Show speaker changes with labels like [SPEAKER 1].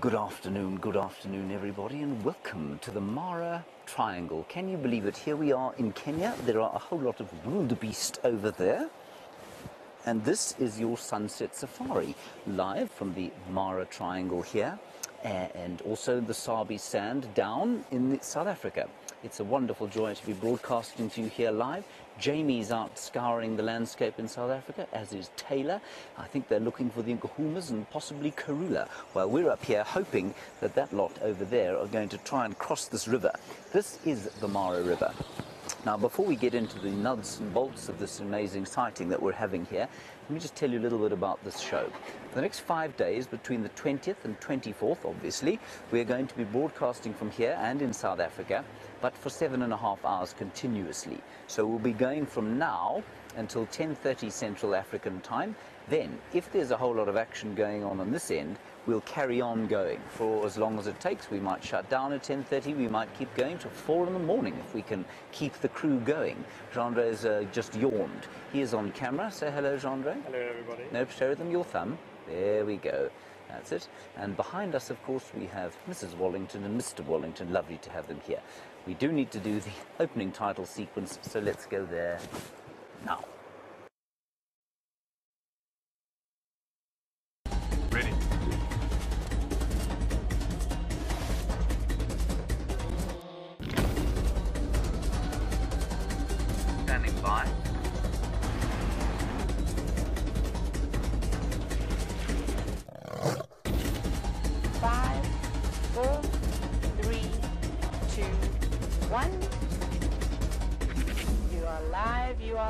[SPEAKER 1] Good afternoon, good afternoon, everybody, and welcome to the Mara Triangle. Can you believe it? Here we are in Kenya. There are a whole lot of wildebeest over there. And this is your sunset safari, live from the Mara Triangle here, and also the Sabi Sand down in South Africa. It's a wonderful joy to be broadcasting to you here live. Jamie's out scouring the landscape in South Africa, as is Taylor. I think they're looking for the Nkuhumas and possibly Karula. Well, we're up here hoping that that lot over there are going to try and cross this river. This is the Mara River. Now, before we get into the nuts and bolts of this amazing sighting that we're having here, let me just tell you a little bit about this show. For the next five days, between the 20th and 24th, obviously, we are going to be broadcasting from here and in South Africa, but for seven and a half hours continuously. So we'll be going from now until 10.30 Central African time. Then, if there's a whole lot of action going on on this end, we'll carry on going for as long as it takes. We might shut down at 10.30, we might keep going till 4 in the morning if we can keep the crew going. Gendre has uh, just yawned. He is on camera. Say hello, Gendre.
[SPEAKER 2] Hello, everybody.
[SPEAKER 1] Nope, show them your thumb. There we go. That's it. And behind us, of course, we have Mrs. Wallington and Mr. Wallington. Lovely to have them here. We do need to do the opening title sequence, so let's go there now.
[SPEAKER 2] Ready.
[SPEAKER 1] Standing by.
[SPEAKER 3] One. You are live, you are.